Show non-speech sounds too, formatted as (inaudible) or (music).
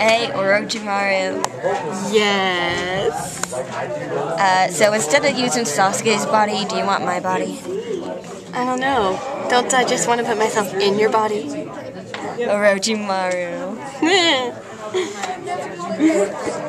A. Orochimaru. Yes. Uh, so instead of using Sasuke's body, do you want my body? I don't know. Don't I just want to put myself in your body? Orochimaru. (laughs)